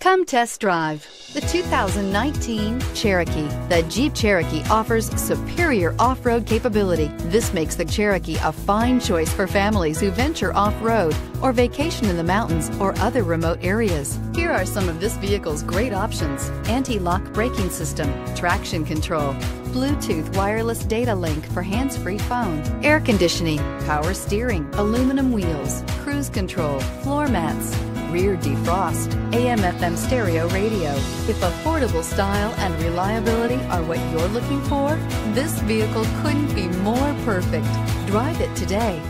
Come test drive the 2019 Cherokee. The Jeep Cherokee offers superior off-road capability. This makes the Cherokee a fine choice for families who venture off-road or vacation in the mountains or other remote areas. Here are some of this vehicle's great options. Anti-lock braking system, traction control, Bluetooth wireless data link for hands-free phone, air conditioning, power steering, aluminum wheels, cruise control, floor mats, rear defrost, AM FM stereo radio. If affordable style and reliability are what you're looking for, this vehicle couldn't be more perfect. Drive it today.